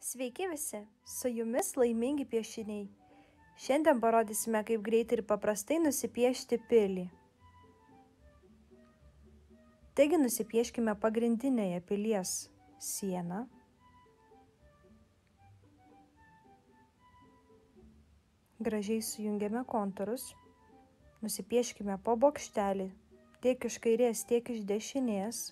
Sveiki visi, su jumis laimingi piešiniai. Šiandien parodysime, kaip greitai ir paprastai nusipiešti pilį. Taigi nusipieškime pagrindinėje pilies sieną. Gražiai sujungiame kontūrus. Nusipieškime po bokštelį, tiek iš kairės, tiek iš dešinės.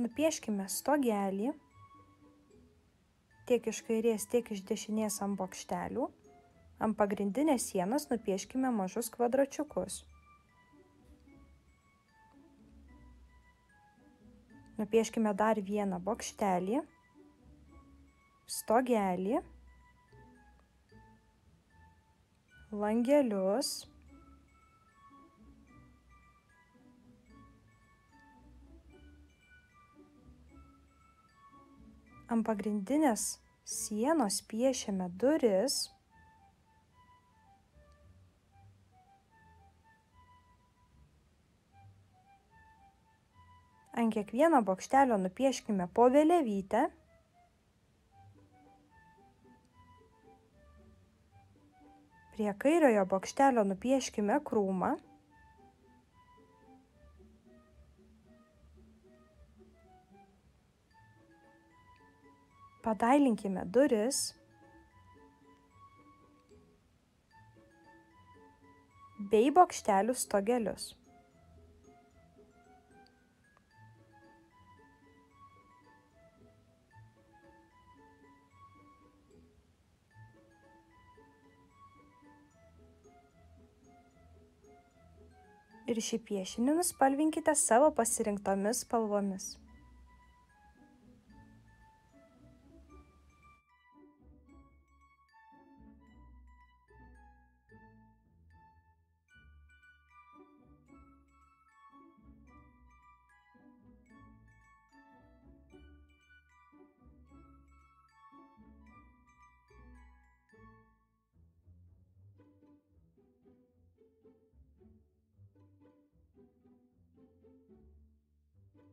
Nupieškime stogelį tiek iš kairės, tiek iš dešinės ant bokštelių. Ant pagrindinės sienos nupieškime mažus kvadračiukus. Nupieškime dar vieną bokštelį, stogelį, langelius. Ant pagrindinės sienos piešiame duris. Ant kiekvieno bokštelio nupieškime po vėliavytę. Prie kairiojo bokštelio nupieškime krūmą. Padailinkime duris. bei bokštelių stogelius. Ir šį piešinį nuspalvinkite savo pasirinktomis spalvomis.